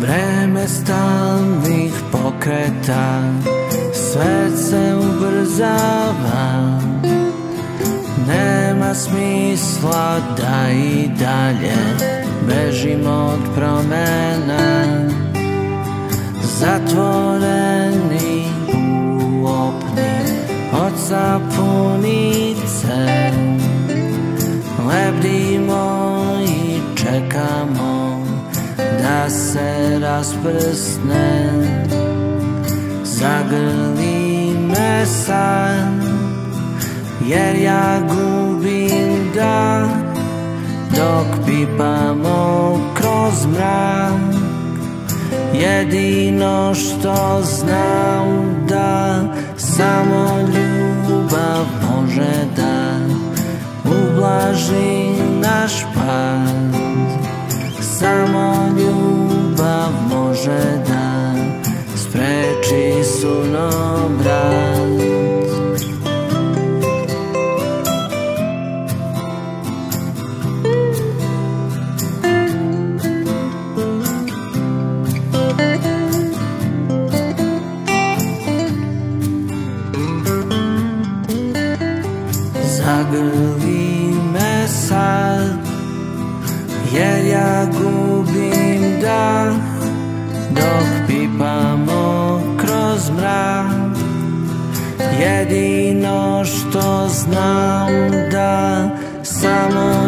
vreme stalnih pokreta Svet se ubrzava. Nema smisla da i dalje Bežimo od promena. Zatvoreni u opni Od sapunice Lebdimo se rasprsne Zagrli me san Jer ja gubim dah Dok pipamo kroz mrak Jedino što znam da Samo ljubav može da Spreči sunobrat Zagrli me sad Jer ja gubim Jedino što znam da Samo